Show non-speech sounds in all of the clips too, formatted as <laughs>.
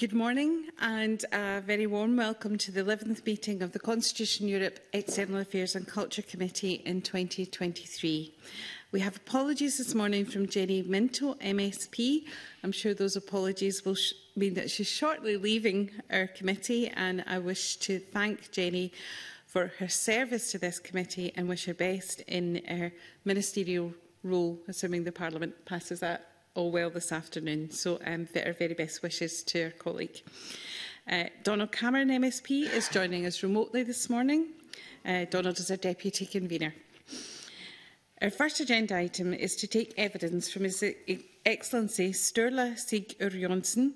Good morning and a very warm welcome to the 11th meeting of the Constitution Europe External Affairs and Culture Committee in 2023. We have apologies this morning from Jenny Minto, MSP. I'm sure those apologies will mean that she's shortly leaving our committee and I wish to thank Jenny for her service to this committee and wish her best in her ministerial role, assuming the Parliament passes that all well this afternoon. So um, our very best wishes to our colleague. Uh, Donald Cameron, MSP, is joining us remotely this morning. Uh, Donald is our Deputy Convener. Our first agenda item is to take evidence from His e-, Excellency Sturla Sig Urjonsson,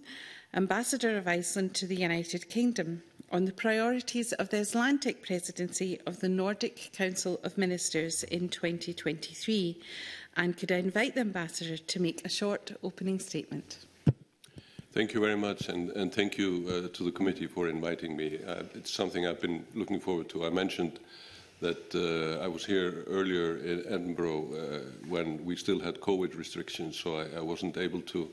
Ambassador of Iceland to the United Kingdom, on the priorities of the Icelandic Presidency of the Nordic Council of Ministers in 2023 And could I invite the Ambassador to make a short opening statement? Thank you very much, and, and thank you uh, to the committee for inviting me. Uh, it's something I've been looking forward to. I mentioned that uh, I was here earlier in Edinburgh uh, when we still had COVID restrictions, so I, I wasn't able to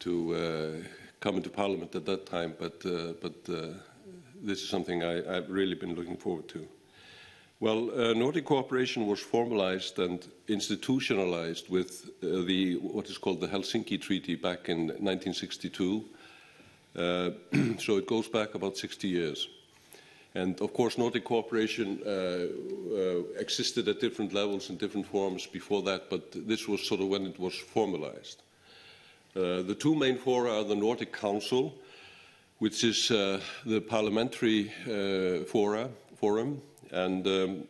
to uh, come into Parliament at that time. But uh, but this is something I, I've really been looking forward to. Well, uh, Nordic cooperation was formalized and institutionalized with uh, the what is called the Helsinki Treaty back in 1962. Uh, <clears throat> so it goes back about 60 years. And of course, Nordic cooperation uh, uh, existed at different levels and different forms before that, but this was sort of when it was formalized. Uh, the two main fora are the Nordic Council, which is the parliamentary fora, forum and, um,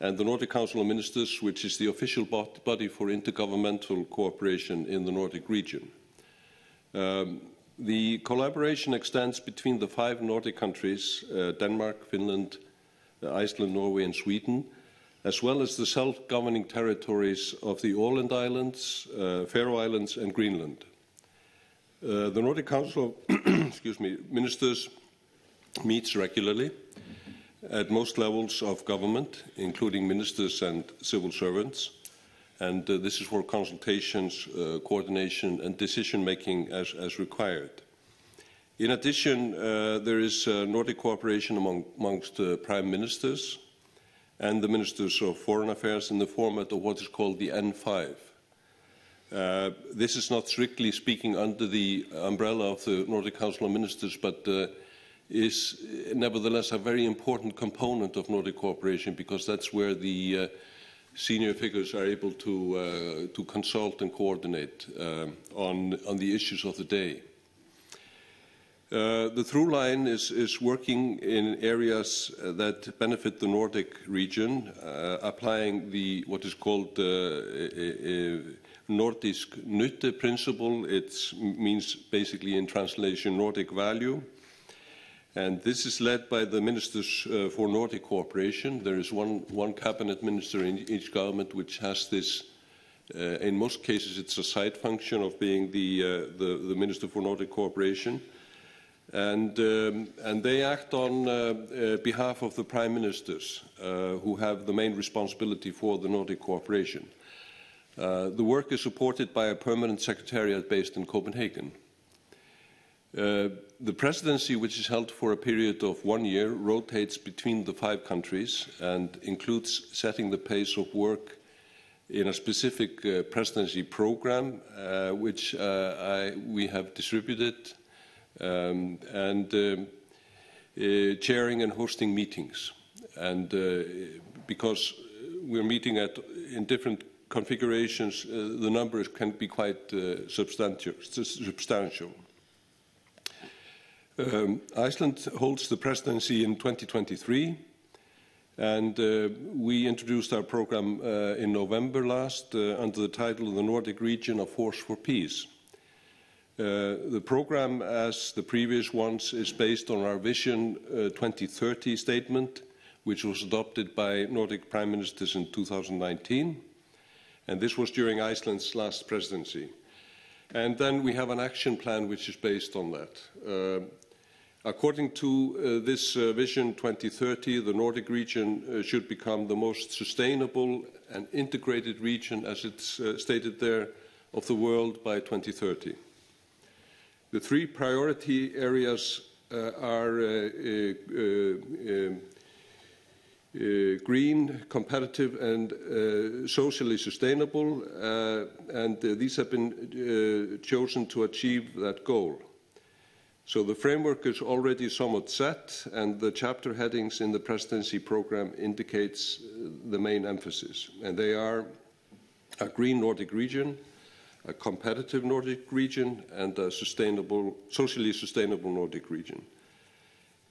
and the Nordic Council of Ministers, which is the official body for intergovernmental cooperation in the Nordic region. Um, the collaboration extends between the five Nordic countries, uh, Denmark, Finland, uh, Iceland, Norway and Sweden, as well as the self-governing territories of the Åland Islands, uh, Faroe Islands and Greenland. Uh, the Nordic Council <clears throat> me, ministers meets regularly at most levels of government, including ministers and civil servants. And uh, this is for consultations, uh, coordination and decision-making as, as, required. In addition, uh, there is uh, Nordic cooperation among, amongst prime ministers and the ministers of foreign affairs in the format of what is called the N5. Uh, this is not strictly speaking under the umbrella of the Nordic Council of Ministers, but uh, is nevertheless a very important component of Nordic cooperation because that's where the uh, senior figures are able to, uh, to consult and coordinate uh, on, on the issues of the day. Uh, the through line is, is working in areas uh, that benefit the Nordic region, uh, applying the what is called a, Nordisk Nytte principle. It means basically in translation Nordic value. And this is led by the ministers uh, for Nordic cooperation. There is one, one cabinet minister in each government which has this. Uh, in most cases, it's a side function of being the, uh, the, the, minister for Nordic cooperation. And, um, and they act on uh, uh, behalf of the prime ministers uh, who have the main responsibility for the Nordic cooperation. the work is supported by a permanent secretariat based in Copenhagen. Uh, the presidency, which is held for a period of one year, rotates between the five countries and includes setting the pace of work in a specific uh, presidency program, uh, which uh, I, we have distributed, um, and uh, chairing and hosting meetings. And because we're meeting at, in different configurations, the numbers can be quite substantial. substantial. Um, Iceland holds the presidency in 2023, and uh, we introduced our program uh, in November last uh, under the title of The Nordic Region of Force for Peace. Uh, the program, as the previous ones, is based on our Vision 2030 uh, statement, which was adopted by Nordic prime ministers in 2019, and this was during Iceland's last presidency. And then we have an action plan which is based on that. Uh, According to uh, this uh, Vision 2030, the Nordic region uh, should become the most sustainable and integrated region, as it's uh, stated there, of the world by 2030. The three priority areas uh, are uh, um, green, competitive and socially sustainable, and these have been chosen to achieve that goal. So the framework is already somewhat set, and the chapter headings in the presidency program indicates uh, the main emphasis, and they are a green Nordic region, a competitive Nordic region, and a sustainable, socially sustainable Nordic region.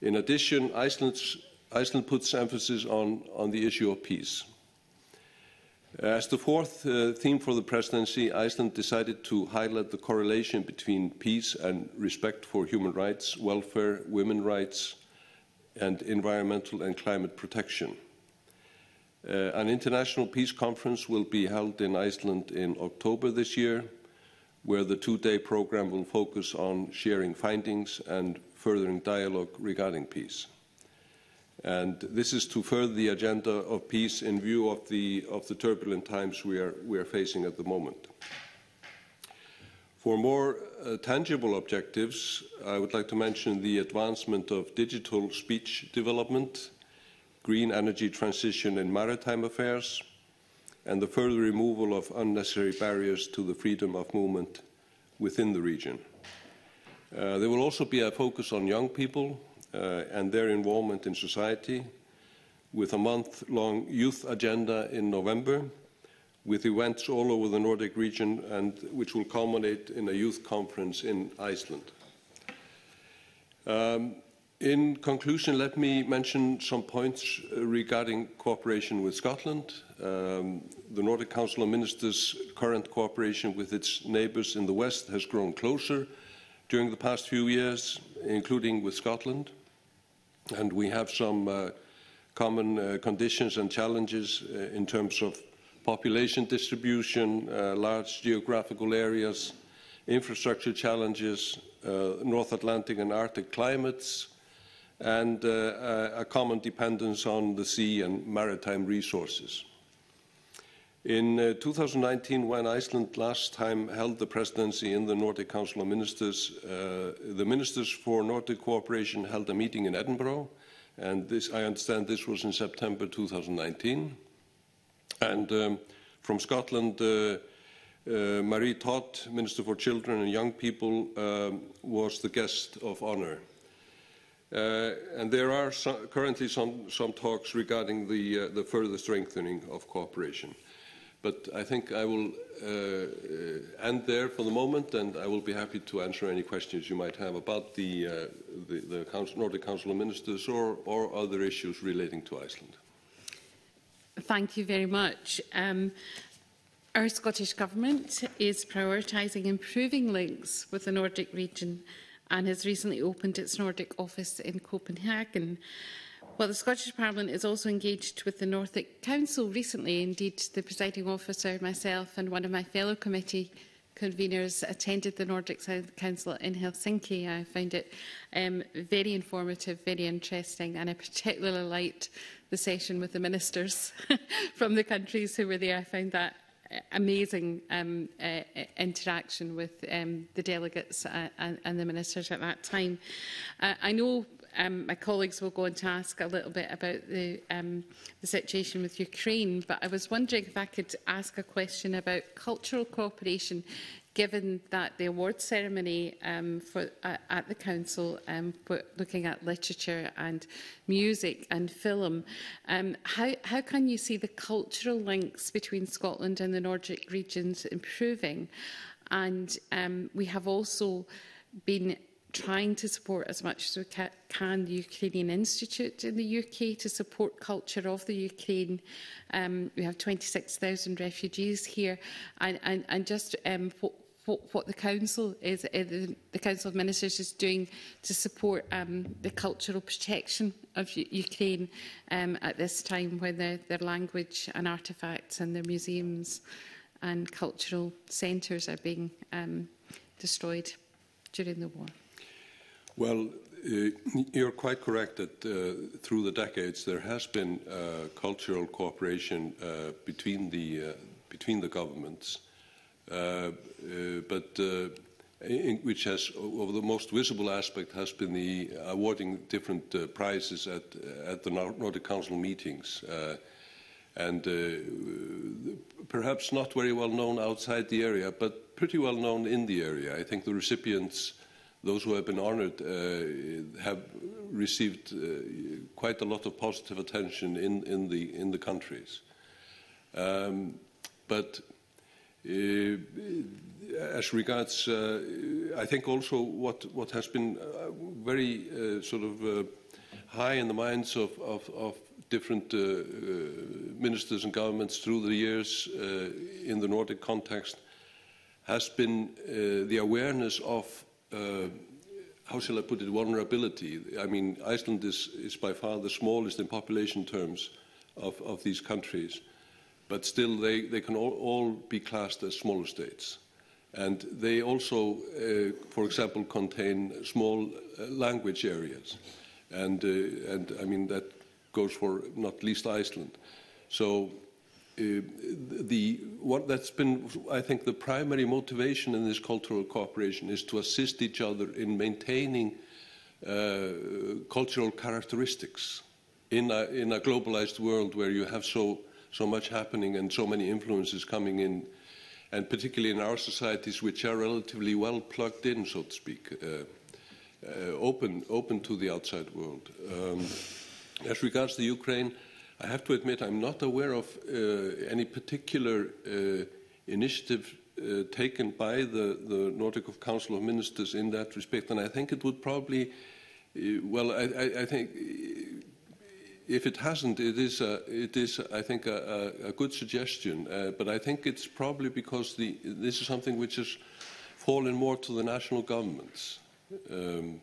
In addition, Iceland's Iceland puts emphasis on, on the issue of peace. As the fourth uh, theme for the presidency, Iceland decided to highlight the correlation between peace and respect for human rights, welfare, women's rights, and environmental and climate protection. Uh, an international peace conference will be held in Iceland in October this year, where the two-day program will focus on sharing findings and furthering dialogue regarding peace. And this is to further the agenda of peace in view of the, of the turbulent times we are, we are facing at the moment. For more uh, tangible objectives, I would like to mention the advancement of digital speech development, green energy transition in maritime affairs, and the further removal of unnecessary barriers to the freedom of movement within the region. Uh, there will also be a focus on young people and their involvement in society with a month-long youth agenda in November with events all over the Nordic region and which will culminate in a youth conference in Iceland. Um, in conclusion, let me mention some points regarding cooperation with Scotland. Um, the Nordic Council of Ministers' current cooperation with its neighbours in the west has grown closer during the past few years, including with Scotland and we have some uh, common uh, conditions and challenges uh, in terms of population distribution, large geographical areas, infrastructure challenges, North Atlantic and Arctic climates, and a common dependence on the sea and maritime resources. In uh, 2019, when Iceland last time held the presidency in the Nordic Council of Ministers, uh, the Ministers for Nordic Cooperation held a meeting in Edinburgh, and this, I understand this was in September 2019. And um, from Scotland, uh, uh, Marie Todd, Minister for Children and Young People, um, was the guest of honour. Uh, and there are so currently some, some talks regarding the, uh, the further strengthening of cooperation. But I think I will uh, end there for the moment, and I will be happy to answer any questions you might have about the, uh, the, the Council, Nordic Council of Ministers or, or other issues relating to Iceland. Thank you very much. Um, our Scottish Government is prioritising improving links with the Nordic region and has recently opened its Nordic office in Copenhagen. Well, the Scottish Parliament is also engaged with the Nordic Council recently. Indeed, the presiding officer, myself and one of my fellow committee conveners attended the Nordic Council in Helsinki. I found it um, very informative, very interesting, and I particularly liked the session with the ministers <laughs> from the countries who were there. I found that uh, amazing um, uh, uh, interaction with um, the delegates uh, and, and the ministers at that time. Uh, I know um, my colleagues will go on to ask a little bit about the, um, the situation with Ukraine, but I was wondering if I could ask a question about cultural cooperation, given that the award ceremony um, for, uh, at the Council, um, looking at literature and music and film, um, how, how can you see the cultural links between Scotland and the Nordic regions improving? And um, we have also been trying to support as much as we ca can the Ukrainian Institute in the UK to support culture of the Ukraine. Um, we have 26,000 refugees here and, and, and just um, what, what, what the council is, uh, the, the council of ministers is doing to support um, the cultural protection of U Ukraine um, at this time when their, their language and artefacts and their museums and cultural centres are being um, destroyed during the war. Well, uh, you're quite correct that uh, through the decades there has been uh, cultural cooperation uh, between the uh, between the governments, uh, but in, which has, of the most visible aspect, has been the awarding different prizes at, at the Nordic Council meetings. And perhaps not very well known outside the area, but pretty well known in the area. I think the recipients, those who have been honored, uh, have received uh, quite a lot of positive attention in, in, the, in the countries. Um, but uh, as regards, uh, I think also what, what has been uh, very uh, sort of high in the minds of, of, of different ministers and governments through the years in the Nordic context has been the awareness of, uh, how shall I put it, vulnerability. I mean, Iceland is, is by far the smallest in population terms of, of these countries, but still they, they can all, all be classed as smaller states. And they also, uh, for example, contain small uh, language areas. And, uh, and I mean, that goes for not least Iceland. So the, what that's been, I think, the primary motivation in this cultural cooperation is to assist each other in maintaining uh, cultural characteristics in a, in a globalized world where you have so, so much happening and so many influences coming in, and particularly in our societies, which are relatively well plugged in, so to speak, uh, uh, open, open to the outside world. Um, as regards the Ukraine, I have to admit I'm not aware of uh, any particular uh, initiative uh, taken by the, the Nordic Council of Ministers in that respect, and I think it would probably, uh, well, I, I, I, think uh, if it hasn't, it is, a, it is I think, a, a good suggestion, uh, but I think it's probably because the, this is something which has fallen more to the national governments. Um,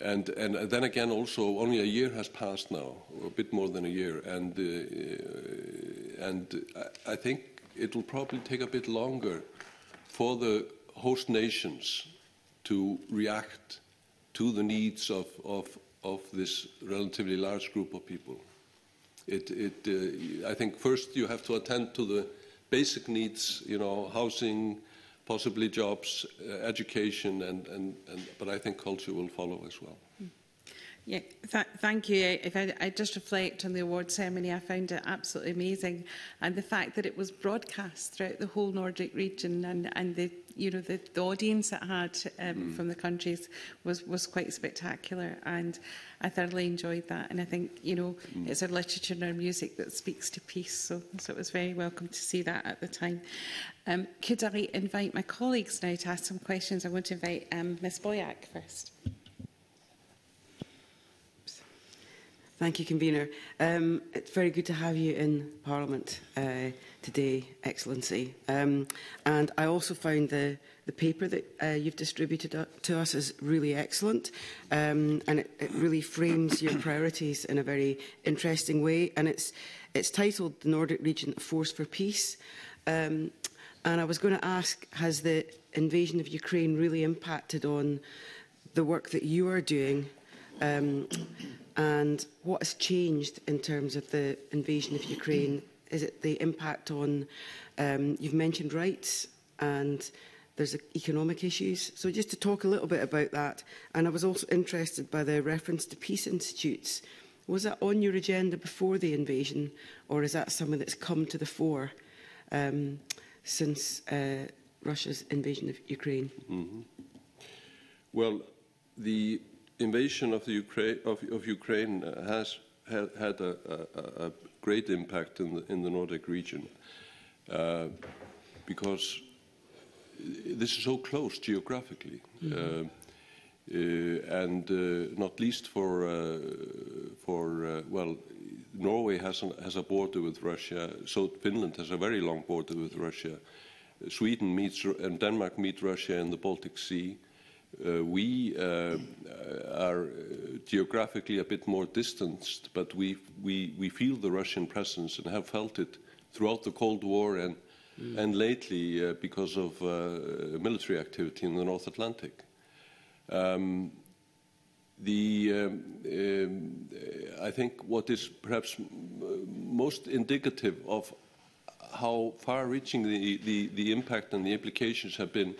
And, and then again, also, only a year has passed now, a bit more than a year, and, uh, and I think it will probably take a bit longer for the host nations to react to the needs of, of, of this relatively large group of people. It, it, uh, I think first you have to attend to the basic needs, you know, housing, possibly jobs, uh, education, and, and, and, but I think culture will follow as well. Hmm. Yeah, th thank you. If I, I just reflect on the award ceremony, I found it absolutely amazing. And the fact that it was broadcast throughout the whole Nordic region and, and the you know, the, the audience it had um, mm. from the countries was, was quite spectacular. And I thoroughly enjoyed that. And I think, you know, mm. it's our literature and our music that speaks to peace. So, so it was very welcome to see that at the time. Um, could I invite my colleagues now to ask some questions? I want to invite um, Ms Boyack first. Thank you, Convener. Um, it's very good to have you in Parliament uh, today, Excellency. Um, and I also found the, the paper that uh, you've distributed to us is really excellent. Um, and it, it really frames your priorities in a very interesting way. And it's, it's titled The Nordic Region, A Force for Peace. Um, and I was going to ask, has the invasion of Ukraine really impacted on the work that you are doing um, and what has changed in terms of the invasion of Ukraine? Is it the impact on, um, you've mentioned rights and there's e-, economic issues. So just to talk a little bit about that, and I was also interested by the reference to peace institutes. Was that on your agenda before the invasion, or is that something that's come to the fore um, since uh, Russia's invasion of Ukraine? Mm -hmm. Well, the invasion of, the Ukraine, of, of Ukraine uh, has had, had a, a, a, great impact in the, in the Nordic region uh, because this is so close geographically. Mm -hmm. uh, and uh, not least for, uh, for well, Norway has, an, has a border with Russia, so Finland has a very long border with Russia. Sweden meets and Denmark meet Russia in the Baltic Sea. Uh, we uh, are geographically a bit more distanced, but we, we, we feel the Russian presence and have felt it throughout the Cold War and, mm. and lately uh, because of uh, military activity in the North Atlantic. Um, the, um, um, I think what is perhaps most indicative of how far-reaching the, the, the impact and the implications have been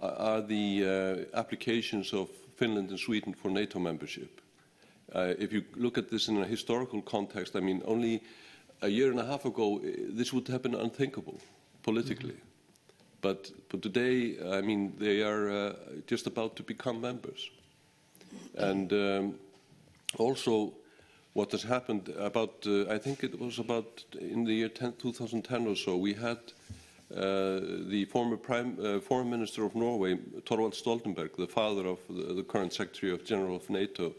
are are the uh, applications of Finland and Sweden for NATO membership. Uh, if you look at this in a historical context, I mean, only a year and a half ago, uh, this would have been unthinkable politically. Mm -hmm. But, but today, I mean, they are uh, just about to become members. And um, also, what has happened about, uh, I think it was about in the year 10, 2010 or so, we had uh, the former Prime, uh, Foreign Minister of Norway, Thorvald Stoltenberg, the father of the, the current Secretary of General of NATO,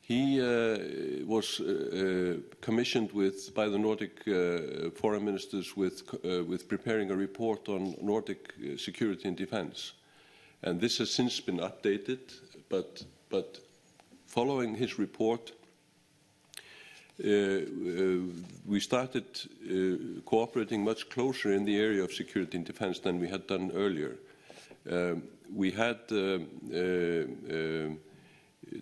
he uh, was uh, commissioned with, by the Nordic uh, foreign ministers with, uh, with preparing a report on Nordic security and defense. And this has since been updated, but, but following his report, Uh, uh, Uh, uh, we started uh, cooperating much closer in the area of security and defense than we had done earlier. Um, we had uh,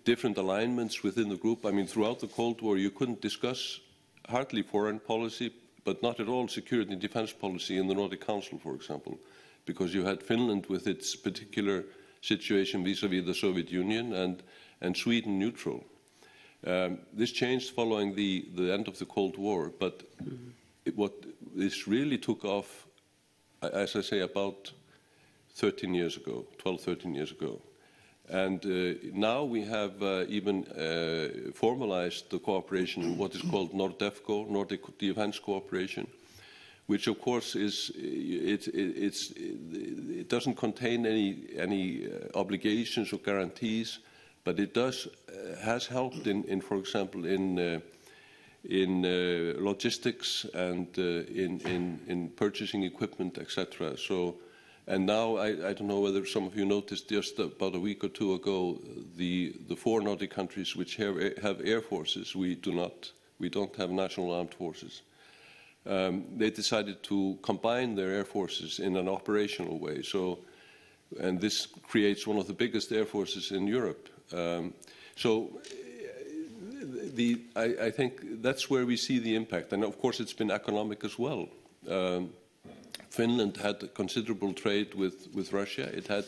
different alignments within the group. I mean, throughout the Cold War, you couldn't discuss hardly foreign policy, but not at all security and defense policy in the Nordic Council, for example, because you had Finland with its particular situation vis-à-vis -vis the Soviet Union and, and Sweden neutral. Um, this changed following the, the end of the Cold War, but mm -hmm. it, what this really took off, as I say, about 13 years ago, 12, 13 years ago. And uh, now we have uh, even uh, formalized the cooperation in what is called NORDEFCO, Nordic Defense Cooperation, which of course is, it, it, it doesn't contain any, any uh, obligations or guarantees, but it does uh, has helped in, in for example, in uh, in uh, logistics and in, in, in purchasing equipment, etc. So, and now I, I don't know whether some of you noticed just about a week or two ago, the the four Nordic countries which have, have air forces, we do not, we don't have national armed forces. Um, they decided to combine their air forces in an operational way. So, and this creates one of the biggest air forces in Europe. Um, so the, I, I, think that's where we see the impact. And of course, it's been economic as well. Um, Finland had considerable trade with, with Russia. It had,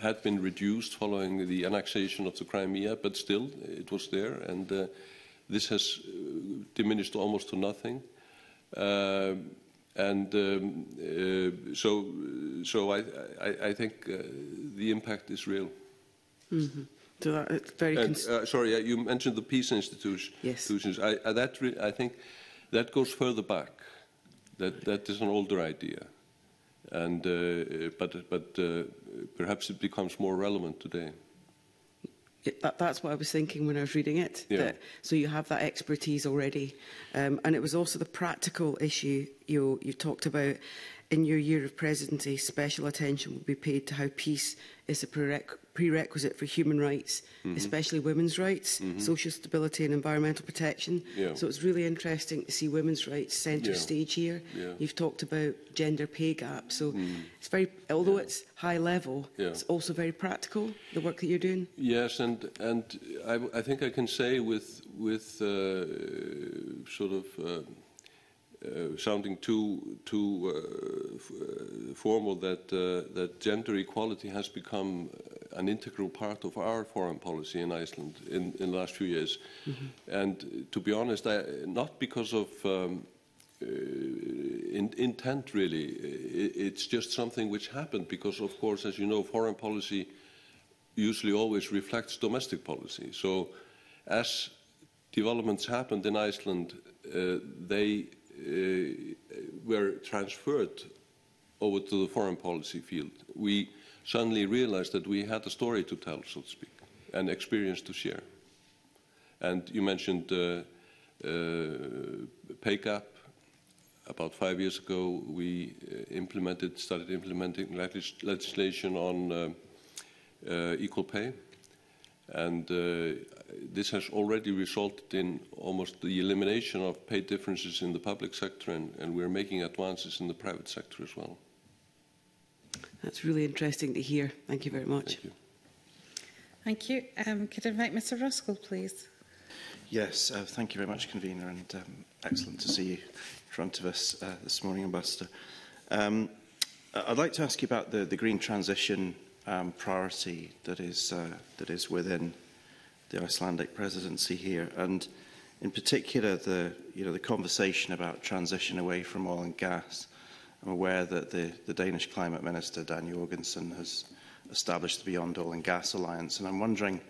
had been reduced following the annexation of the Crimea, but still, it was there. And uh, this has uh, diminished almost to nothing. Uh, and um, uh, so, so I, I, I think uh, the impact is real. Mm -hmm. So that, it's very... And, uh, sorry, uh, you mentioned the peace institution, yes. institutions. I, uh, that I think that goes further back. That, that is an older idea. And, uh, uh but but uh, perhaps it becomes more relevant today. That, that's what I was thinking when I was reading it. Yeah. That, so you have that expertise already. Um, and it was also the practical issue you, you talked about. In your year of presidency, special attention will be paid to how peace is a prerequisite prerequisite for human rights, mm -hmm. especially women's rights, mm -hmm. social stability and environmental protection. Yeah. So it's really interesting to see women's rights centre yeah. stage here. Yeah. You've talked about gender pay gap. So mm. it's very, although it's high level, it's also very practical, the work that you're doing. Yes, and, and I, I think I can say with, with uh, sort of uh, uh, sounding too too uh, formal that uh, that gender equality has become an integral part of our foreign policy in Iceland in, in the last few years. Mm -hmm. And to be honest, I, not because of um, in, intent really, it, it's just something which happened because, of course, as you know, foreign policy usually always reflects domestic policy. So, as developments happened in Iceland, uh, they uh, were transferred over to the foreign policy field, we suddenly realized that we had a story to tell, so to speak, and experience to share. And you mentioned uh, uh, pay gap. About five years ago, we uh, implemented, started implementing legislation on uh, uh, equal pay. And uh, this has already resulted in almost the elimination of pay differences in the public sector, and, and we're making advances in the private sector as well. That's really interesting to hear. Thank you very much. Thank you. Thank you. Um, could I invite Mr Ruskell, please? Yes, uh, thank you very much, Convener, and um, excellent to see you in front of us uh, this morning, Ambassador. Um, I'd like to ask you about the, the green transition um, priority that is, uh, that is within the Icelandic presidency here, and in particular the, you know, the conversation about transition away from oil and gas. I'm aware that the, the Danish Climate Minister, Dan Jorgensen, has established the Beyond Oil and Gas Alliance, and I'm wondering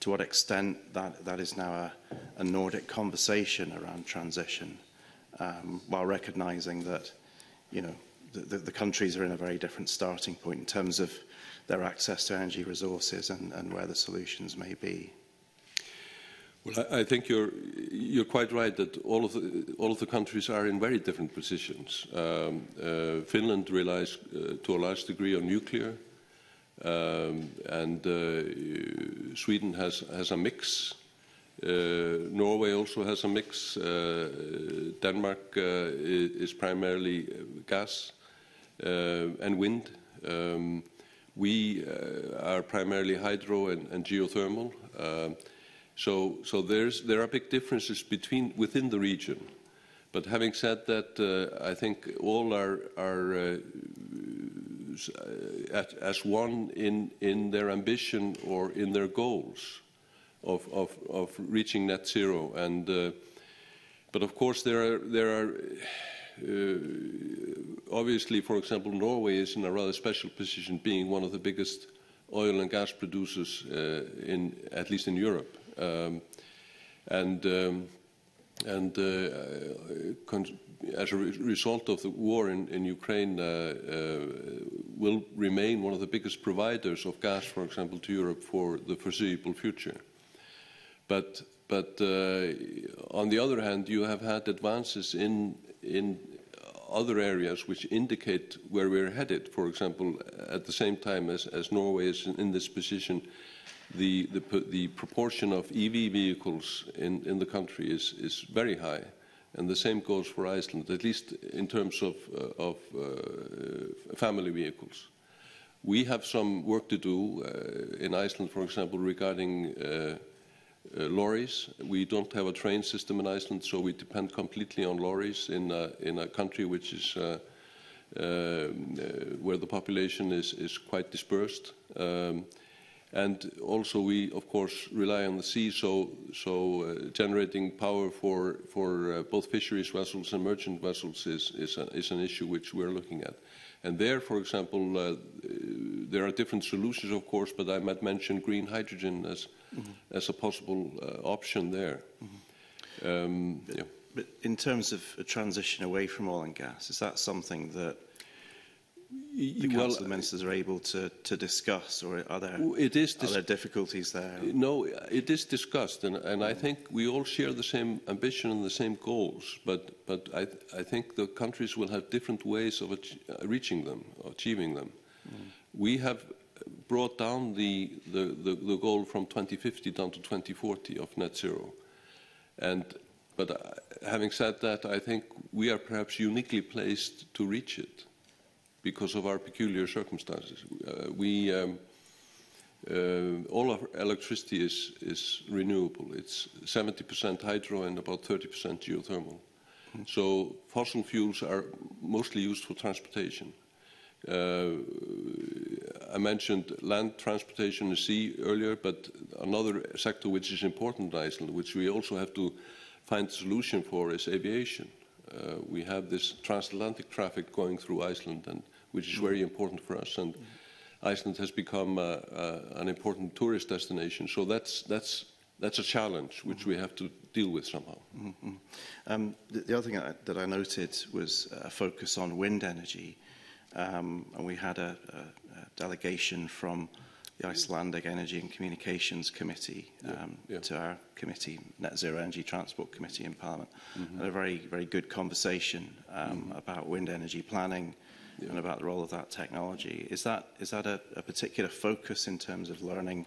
to what extent that, that is now a, a Nordic conversation around transition, um, while recognising that you know the, the, the countries are in a very different starting point in terms of their access to energy resources and, and where the solutions may be. Well, I, I think you're, you're quite right that all of, the, all of the countries are in very different positions. Um, uh, Finland relies uh, to a large degree on nuclear, um, and uh, Sweden has, has a mix. Uh, Norway also has a mix. Uh, Denmark uh, is primarily gas and wind. Um, we are primarily hydro and, and geothermal. So, so there's, there are big differences between, within the region. But having said that, uh, I think all are, are uh, at, as one in, in their ambition or in their goals of, of, of reaching net zero. And, uh, but of course, there are, there are uh, obviously, for example, Norway is in a rather special position, being one of the biggest oil and gas producers, uh, in, at least in Europe. Um, and um, and uh, as a re result of the war in, in Ukraine, uh, uh, will remain one of the biggest providers of gas, for example, to Europe for the foreseeable future. But, but uh, on the other hand, you have had advances in, in other areas which indicate where we're headed. For example, at the same time as, as Norway is in this position, the, the, the proportion of EV vehicles in, in the country is, is very high. And the same goes for Iceland, at least in terms of, uh, of uh, family vehicles. We have some work to do uh, in Iceland, for example, regarding uh, uh, lorries. We don't have a train system in Iceland, so we depend completely on lorries in a, in a country which is uh, where the population is, is quite dispersed. Um, And also we, of course, rely on the sea, so, so uh, generating power for, for uh, both fisheries vessels and merchant vessels is, is, a, is, an issue which we're looking at. And there, for example, uh, there are different solutions, of course, but I might mention green hydrogen as, mm -hmm. as a possible uh, option there. Mm -hmm. um, yeah. But in terms of a transition away from oil and gas, is that something that the Council well, Ministers are able to, to discuss, or are there, it is are there difficulties there? No, it is discussed, and, and I think we all share the same ambition and the same goals, but, but I, I think the countries will have different ways of reaching them, achieving them. Mm. We have brought down the, the, the, the goal from 2050 down to 2040 of net zero. And, but uh, having said that, I think we are perhaps uniquely placed to reach it because of our peculiar circumstances. Uh, we, um, uh, all our electricity is, is renewable. It's 70% hydro and about 30% geothermal. Mm. So fossil fuels are mostly used for transportation. Uh, I mentioned land transportation and sea earlier, but another sector which is important in Iceland, which we also have to find a solution for, is aviation. Uh, we have this transatlantic traffic going through Iceland, and which is very important for us. And Iceland has become uh, uh, an important tourist destination. So that's, that's, that's a challenge which we have to deal with somehow. Mm -hmm. um, the, the, other thing I, that I noted was a focus on wind energy. Um, and we had a, a, a, delegation from the Icelandic Energy and Communications Committee um, yeah, yeah. to our committee, Net Zero Energy Transport Committee in Parliament. Mm-hmm. Mm -hmm. And a very, very good conversation mm -hmm. about wind energy planning, and about the role of that technology. Is that, is that a, a particular focus in terms of learning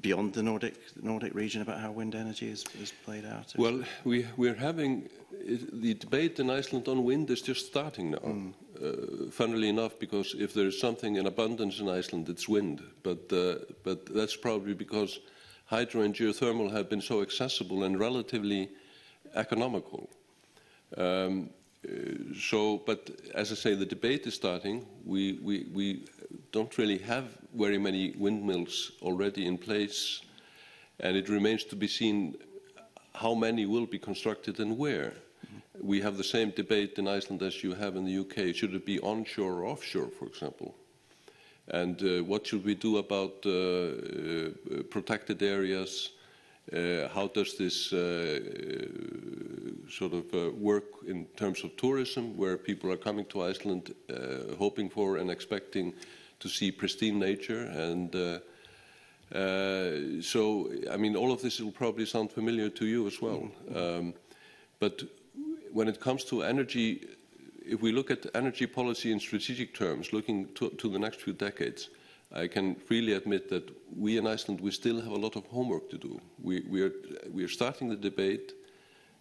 beyond the Nordic Nordic region about how wind energy is, is played out? Well, we we're having the debate in Iceland on wind is just starting now. Mm. Uh, funnily enough, because if there is something in abundance in Iceland, it's wind. But uh, but that's probably because hydro and geothermal have been so accessible and relatively economical. Um, so, but as I say, the debate is starting. We, we, we don't really have very many windmills already in place, and it remains to be seen how many will be constructed and where. We have the same debate in Iceland as you have in the UK. Should it be onshore or offshore, for example? And uh, what should we do about uh, uh, protected areas? Uh, how does this uh, uh, sort of uh, work in terms of tourism, where people are coming to Iceland uh, hoping for and expecting to see pristine nature? And uh, so, I mean, all of this will probably sound familiar to you as well. Um, but when it comes to energy, if we look at energy policy in strategic terms, looking to, to the next few decades, I can freely admit that we in Iceland, we still have a lot of homework to do. We, we, are, we are starting the debate,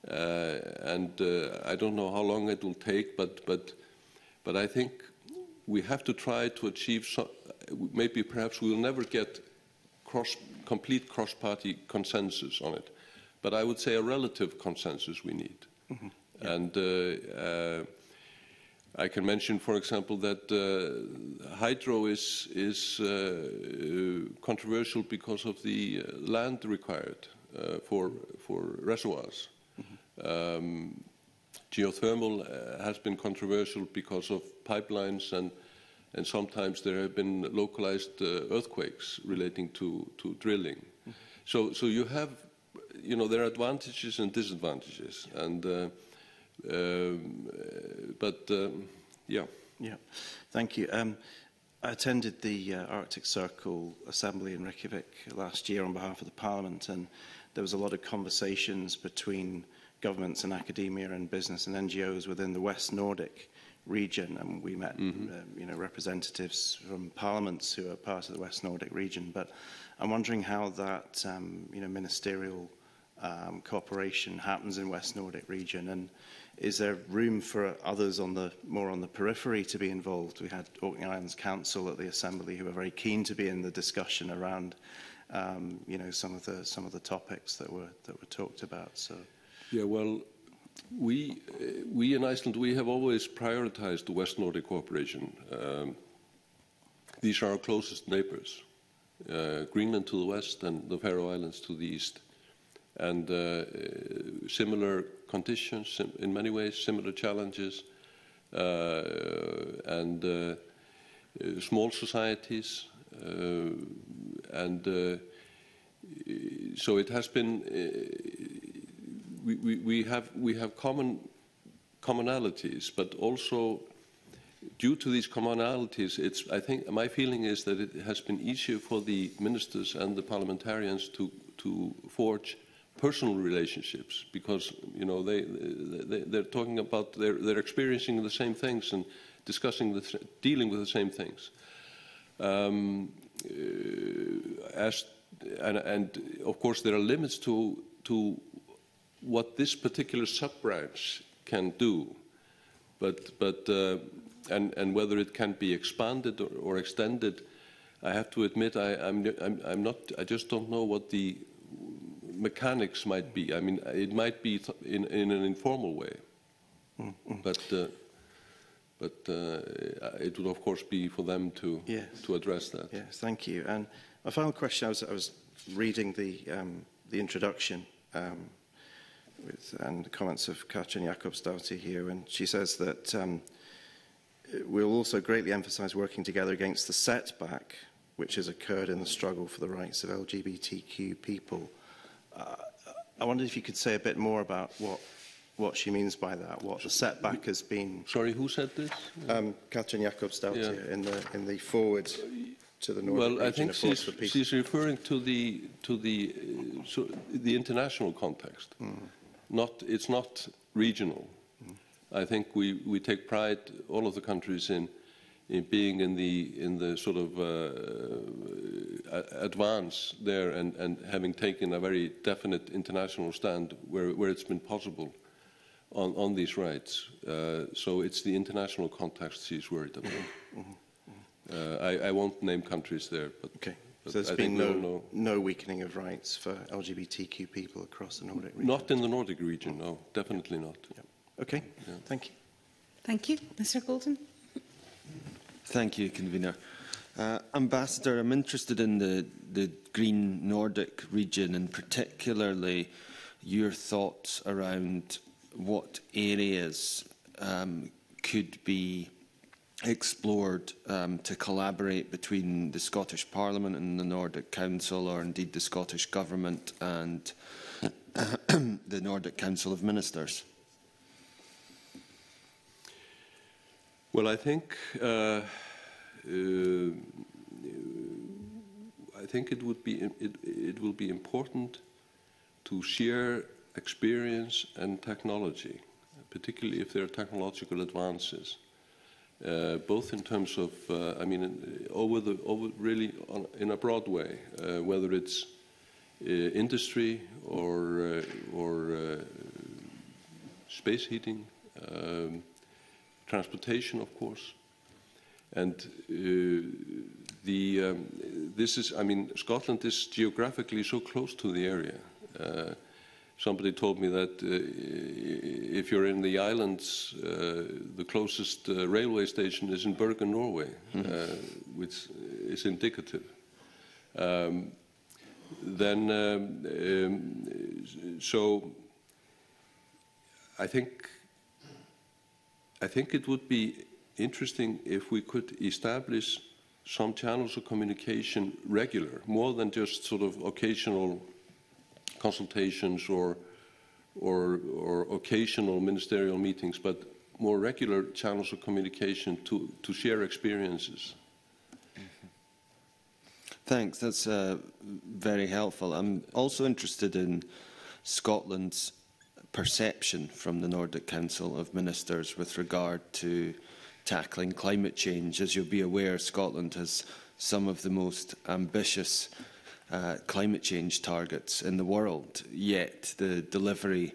uh, and uh, I don't know how long it will take, but, but, but I think we have to try to achieve, some, maybe perhaps we will never get cross, complete cross-party consensus on it, but I would say a relative consensus we need. Mm -hmm. yeah. And uh, uh, I can mention, for example, that uh, hydro is, is uh, controversial because of the uh, land required uh, for, for reservoirs. Mm -hmm. um, geothermal uh, has been controversial because of pipelines and, and sometimes there have been localized uh, earthquakes relating to, to drilling. Mm -hmm. So, so you have, you know, there are advantages and disadvantages. And Um, uh, but um, yeah. Yeah, thank you. Um, I attended the uh, Arctic Circle Assembly in Reykjavik last year on behalf of the Parliament, and there was a lot of conversations between governments and academia and business and NGOs within the West Nordic region, and we met mm -hmm. uh, you know representatives from parliaments who are part of the West Nordic region. But I'm wondering how that um, you know ministerial um, cooperation happens in West Nordic region and Is there room for others on the more on the periphery to be involved? We had Orkney Islands Council at the Assembly who were very keen to be in the discussion around um, you know, some of the some of the topics that were that were talked about. So yeah, well, we we in Iceland we have always prioritized the West Nordic cooperation. Um, these are our closest neighbors, uh, Greenland to the west and the Faroe Islands to the east and uh, similar conditions in many ways, similar challenges, uh, and uh, small societies, and so it has been. We, we, we have we have common commonalities, but also due to these commonalities, it's, I think my feeling is that it has been easier for the ministers and the parliamentarians to, to forge personal relationships because you know they, they they're talking about they're they're experiencing the same things and discussing the dealing with the same things. Um, uh, as and, and of course there are limits to to what this particular sub branch can do. But but uh, and and whether it can be expanded or, or extended I have to admit I, I'm, I'm, I'm not I just don't know what the mechanics might be. I mean, it might be in, in an informal way, mm -hmm. but uh, but uh, it would of course be for them to yes. to address that. Yes, thank you. And my final question: I was I was reading the um, the introduction. Um, with, and the comments of Katrin Jakobsdottir here, and she says that um, we'll also greatly emphasize working together against the setback which has occurred in the struggle for the rights of LGBTQ people I wondered if you could say a bit more about what what she means by that, what the setback has been. Sorry, who said this? Um, Katrin Jacobs yeah. in the in the forward to the North. well, I think she's, she's, referring to the to the uh, so the international context. Mm. Not it's not regional. Mm. I think we we take pride all of the countries in in being in the in the sort of uh, advance there and, and having taken a very definite international stand where, where it's been possible on, on these rights. Uh, so it's the international context she's worried about. Mm-hmm. uh, I, I won't name countries there, but okay. But so there's I been no, no weakening of rights for LGBTQ people across the Nordic region? Not in the Nordic region, no, definitely not. Yeah. Okay, yeah. thank you. Thank you. Mr Golden. Thank you, Convener. Uh, Ambassador, I'm interested in the, the Green Nordic region and particularly your thoughts around what areas um, could be explored um, to collaborate between the Scottish Parliament and the Nordic Council or indeed the Scottish Government and <clears throat> the Nordic Council of Ministers. Well, I think uh, uh, I think it would be it, it will be important to share experience and technology, particularly if there are technological advances, uh, both in terms of uh, I mean over the over really on, in a broad way, uh, whether it's uh, industry or or space heating. Um, transportation, of course. And uh, the, um, this is, I mean, Scotland is geographically so close to the area. Uh, somebody told me that uh, if you're in the islands, uh, the closest uh, railway station is in Bergen, Norway, mm -hmm. which is indicative. Um, then, um, um, so I think I think it would be interesting if we could establish some channels of communication regular, more than just sort of occasional consultations or, or, or occasional ministerial meetings, but more regular channels of communication to, to share experiences. Mm-hmm. Thanks, that's uh, very helpful. I'm also interested in Scotland's perception from the Nordic Council of Ministers with regard to tackling climate change. As you'll be aware, Scotland has some of the most ambitious uh, climate change targets in the world, yet the delivery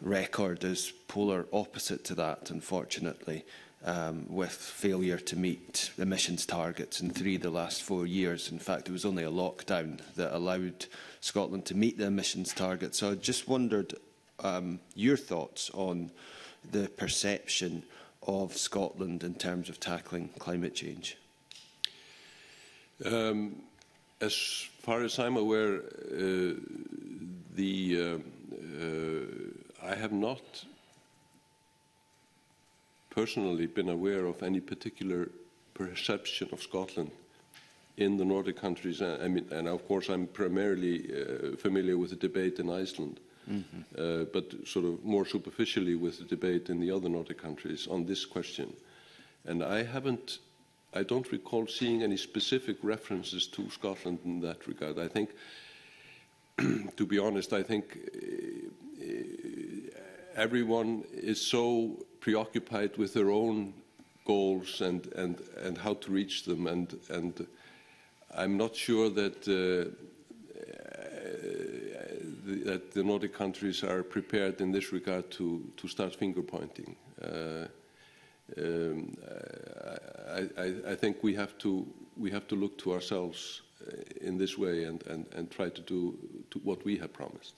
record is polar opposite to that, unfortunately, um, with failure to meet emissions targets in three of the last four years. In fact, it was only a lockdown that allowed Scotland to meet the emissions target. So I just wondered um, your thoughts on the perception of Scotland in terms of tackling climate change. Um, as far as I'm aware, uh, the uh, uh, I have not personally been aware of any particular perception of Scotland in the Nordic countries. I mean, and of course, I'm primarily uh, familiar with the debate in Iceland. Mm -hmm. uh, but sort of more superficially with the debate in the other Nordic countries on this question. And I haven't, I don't recall seeing any specific references to Scotland in that regard. I think, <clears throat> to be honest, I think uh, everyone is so preoccupied with their own goals and, and, and how to reach them. And, and I'm not sure that uh, that the Nordic countries are prepared in this regard to, to start finger pointing. Uh, um, I, I, I, think we have to we have to look to ourselves uh, in this way and, and, and try to do to what we have promised.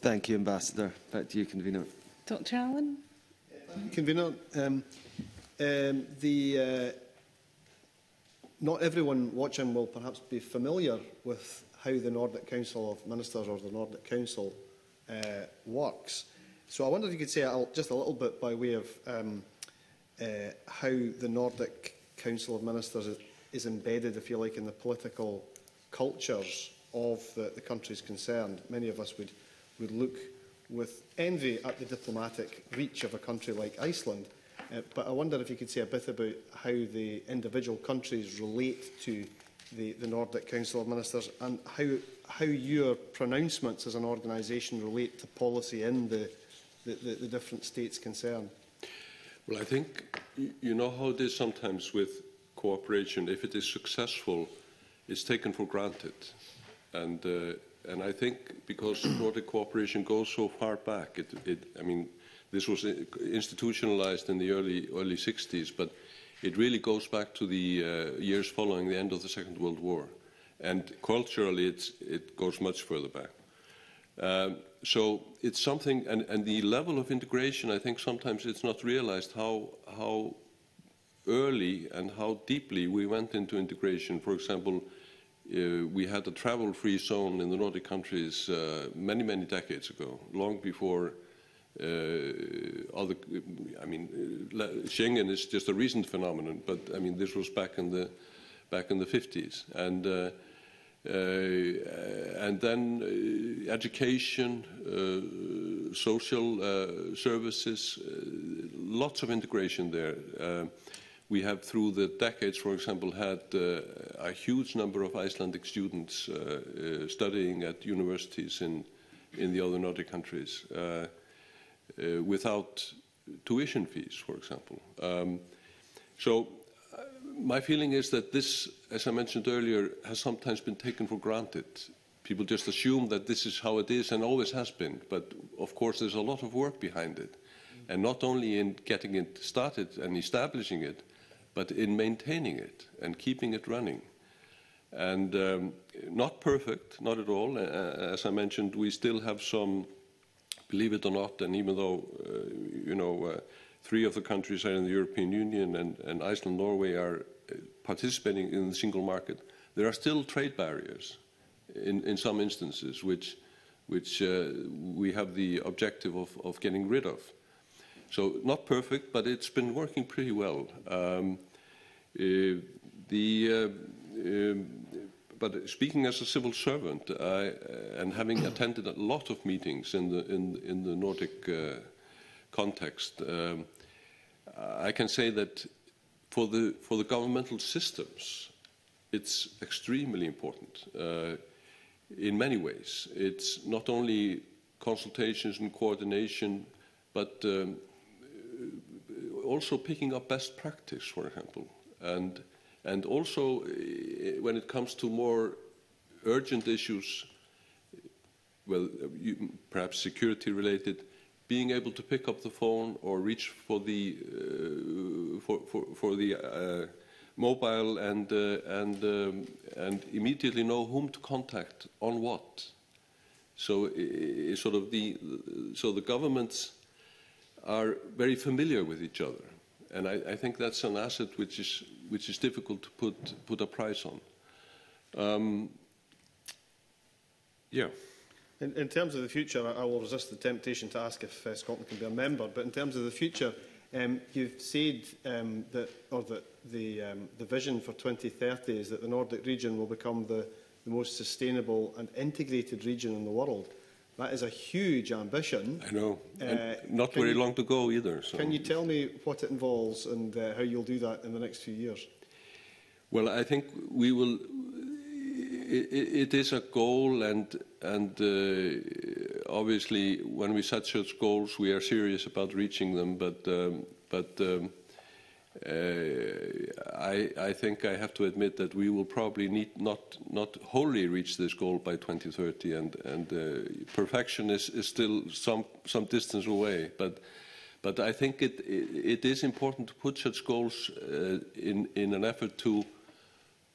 Thank you, Ambassador. Back to you, Convener. Dr. Allen. Convener, um, um, the uh, not everyone watching will perhaps be familiar with how the Nordic Council of Ministers or the Nordic Council uh, works. So I wonder if you could say just a little bit by way of um, uh, how the Nordic Council of Ministers is, is embedded, if you like, in the political cultures of the, the countries concerned. Many of us would, would look with envy at the diplomatic reach of a country like Iceland. Uh, but I wonder if you could say a bit about how the individual countries relate to the, the Nordic Council of Ministers and how, how your pronouncements as an organisation relate to policy in the, the, the, the different states concerned? Well, I think you know how it is sometimes with cooperation. If it is successful, it's taken for granted. And, uh, and I think because <coughs> Nordic cooperation goes so far back, it, it, I mean, this was institutionalized in the early, early 60s, but it really goes back to the uh, years following the end of the Second World War. And culturally, it goes much further back. Um, so it's something, and, and the level of integration, I think sometimes it's not realized how, how early and how deeply we went into integration. For example, uh, we had a travel-free zone in the Nordic countries uh, many, many decades ago, long before other, I mean, uh, Schengen is just a recent phenomenon, but I mean, this was back in the, back in the 50s. And uh, Uh, and then uh, education, uh, social uh, services, uh, lots of integration there. Uh, we have, through the decades, for example, had a huge number of Icelandic students studying at universities in, in the other Nordic countries without tuition fees, for example. Um, so my feeling is that this, as I mentioned earlier, has sometimes been taken for granted. People just assume that this is how it is and always has been. But of course, there's a lot of work behind it. And not only in getting it started and establishing it, but in maintaining it and keeping it running. And um, not perfect, not at all. Uh, as I mentioned, we still have some, believe it or not, and even though, uh, you know, uh, Three of the countries are in the European Union and, and Iceland and Norway are uh, participating in the single market. There are still trade barriers in, in some instances which, which uh, we have the objective of, of getting rid of. So not perfect, but it's been working pretty well. Um, uh, the, uh, um, but speaking as a civil servant I, uh, and having attended a lot of meetings in the, in, in the Nordic uh, context, um, I can say that for the, for the governmental systems, it's extremely important uh, in many ways. It's not only consultations and coordination, but um, also picking up best practice, for example. And, and also, uh, when it comes to more urgent issues, well, you, perhaps security related, being able to pick up the phone or reach for the uh, for, for, for the uh, mobile and uh, and um, and immediately know whom to contact on what. So sort of the so the governments are very familiar with each other, and I, I think that's an asset which is which is difficult to put, put a price on. Um, yeah. In, in, terms of the future, I, I, will resist the temptation to ask if uh, Scotland can be a member, but in terms of the future, um, you've said um, that, or that the, um, the vision for 2030 is that the Nordic region will become the, the most sustainable and integrated region in the world. That is a huge ambition. I know. Uh, not very you, long to go either. So. Can you tell me what it involves and uh, how you'll do that in the next few years? Well, I think we will. It, it is a goal, and and uh, obviously, when we set such goals, we are serious about reaching them. But um, but um, I, I think I have to admit that we will probably need not, not wholly reach this goal by 2030, and, and uh, perfection is, still some, some distance away. But, but I think it, is important to put such goals uh, in, an effort to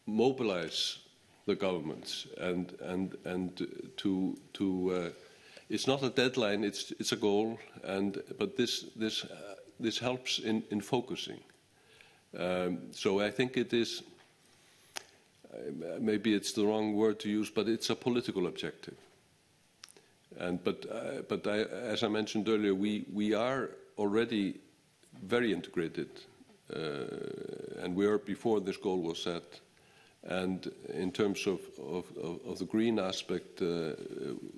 mobilize the governments and and and to to uh, it's not a deadline it's a goal and but this this uh, this helps in focusing um, so I think it is uh, maybe it's the wrong word to use but it's a political objective and but uh, but I, as I mentioned earlier we we are already very integrated uh, and we are before this goal was set and in terms of, of, of the green aspect, uh,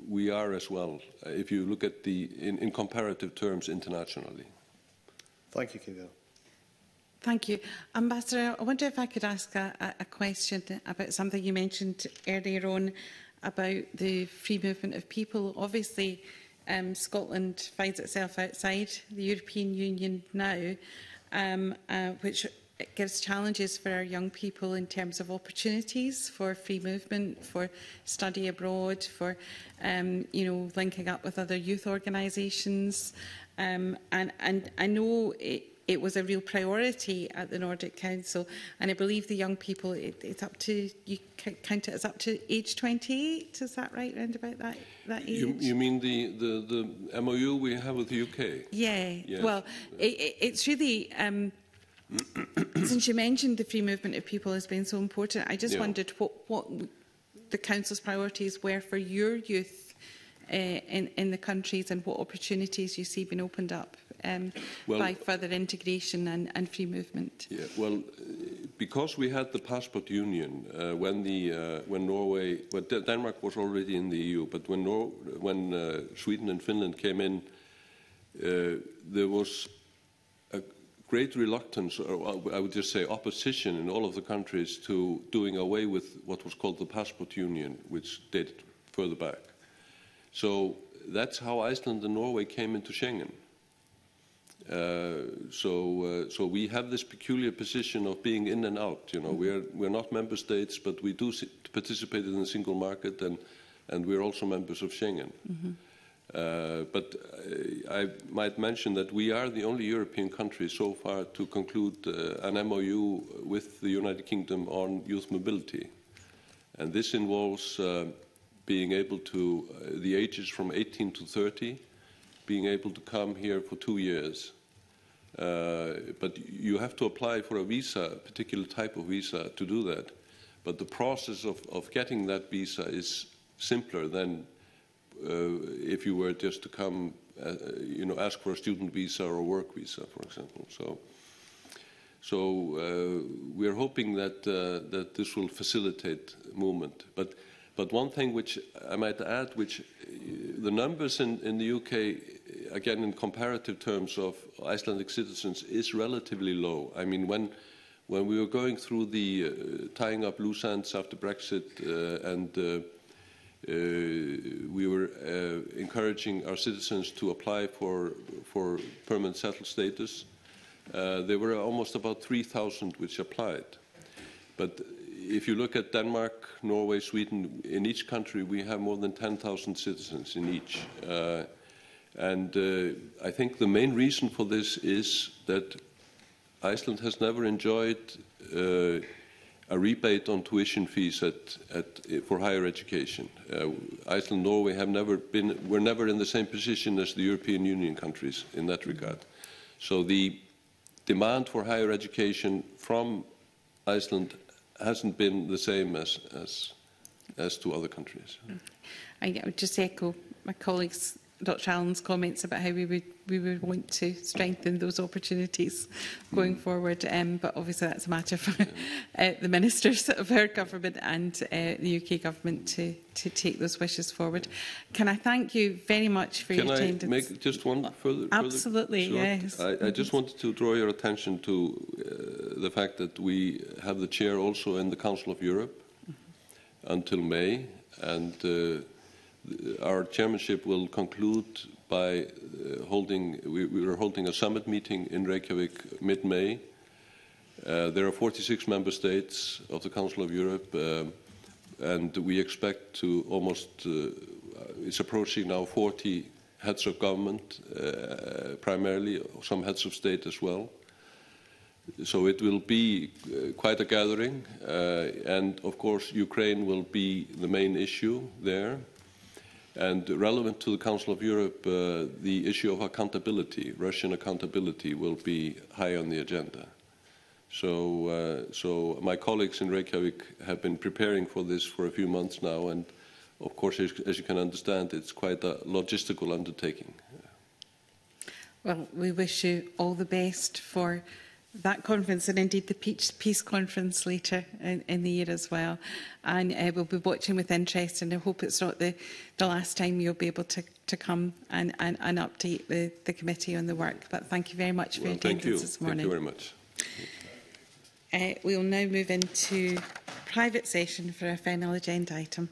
we are as well, if you look at the, in, in comparative terms, internationally. Thank you, Kevin. Thank you. Ambassador, I wonder if I could ask a, a question about something you mentioned earlier on about the free movement of people. Obviously, um, Scotland finds itself outside the European Union now, um, uh, which gives challenges for our young people in terms of opportunities for free movement, for study abroad, for um, you know linking up with other youth organisations. Um, and, and I know it, it was a real priority at the Nordic Council. And I believe the young people, it, it's up to, you count it as up to age 28, is that right, around about that, that age? You, you mean the, the, the MOU we have with the UK? Yeah, yes. well, it, it's really... Um, <coughs> since you mentioned the free movement of people has been so important, I just yeah. wondered what, what the council's priorities were for your youth uh, in, in the countries and what opportunities you see being opened up. Um, Well- by further integration and, and free movement. Yeah, well, uh, because we had the passport union uh, when the uh, when Norway, well, Denmark was already in the EU, but when Nor- when uh, Sweden and Finland came in, uh, there was a great reluctance, or I would just say opposition, in all of the countries to doing away with what was called the passport union, which dated further back. So that's how Iceland and Norway came into Schengen. Uh, so, uh, so we have this peculiar position of being in and out. You know, we're we're not member states, but we do participate in the single market, and and we're also members of Schengen. Uh, but uh, I might mention that we are the only European country so far to conclude uh, an MOU with the United Kingdom on youth mobility, and this involves uh, being able to uh, the ages from 18 to 30 being able to come here for two years. Uh, but you have to apply for a visa, a particular type of visa, to do that. But the process of, of getting that visa is simpler than uh, if you were just to come, uh, you know, ask for a student visa or a work visa, for example. So, so uh, we're hoping that uh, that this will facilitate movement. But but one thing which I might add, which the numbers in, in the UK, again in comparative terms of Icelandic citizens, is relatively low. I mean, when when we were going through the uh, tying up loose ends after Brexit uh, and uh, uh, we were uh, encouraging our citizens to apply for for permanent settled status. There were almost about 3,000 which applied. But if you look at Denmark, Norway, Sweden, in each country we have more than 10,000 citizens in each. Uh, and uh, I think the main reason for this is that Iceland has never enjoyed uh, a rebate on tuition fees at, at, for higher education. Uh, Iceland and Norway have never been, were never in the same position as the European Union countries in that regard. So the demand for higher education from Iceland hasn't been the same as, as, as to other countries. I would just echo my colleagues, Dr Allen's comments about how we would we would want to strengthen those opportunities going hmm. forward. Um, but obviously that's a matter for <laughs> uh, the ministers of our government and uh, the UK government to, to take those wishes forward. Can I thank you very much for Can your I attendance? Can I make just one uh, further? Absolutely, further yes. I, I, just mm-hmm. wanted to draw your attention to uh, the fact that we have the chair also in the Council of Europe mm -hmm. until May and uh, our chairmanship will conclude by uh, holding. We, we are holding a summit meeting in Reykjavik mid-May. Uh, there are 46 member states of the Council of Europe. um and we expect to almost, uh, it's approaching now 40 heads of government, uh, primarily, some heads of state as well. So it will be uh, quite a gathering, uh, and of course Ukraine will be the main issue there. And relevant to the Council of Europe, uh, the issue of accountability, Russian accountability, will be high on the agenda. So, uh, so my colleagues in Reykjavik have been preparing for this for a few months now, and of course, as, as you can understand, it's quite a logistical undertaking. Well, we wish you all the best for that conference and indeed the peace, peace conference later in, in the year as well. And uh, we'll be watching with interest and I hope it's not the, the last time you'll be able to, to come and, and, and update the, the committee on the work. But thank you very much for well, your attendance you. this morning. Thank you very much. Uh, we will now move into private session for our final agenda item.